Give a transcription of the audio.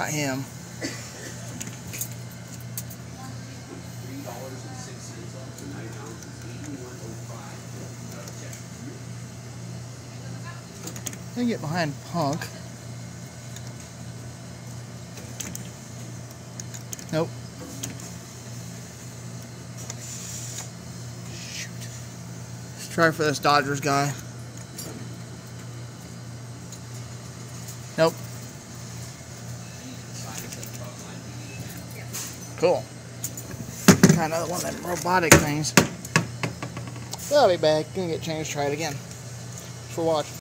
five. Check. I get behind Punk. Nope. Shoot. Let's try for this Dodgers guy. Nope. Cool. Try another one of them robotic things. I'll be back. Gonna get changed. Try it again. Thanks for watching.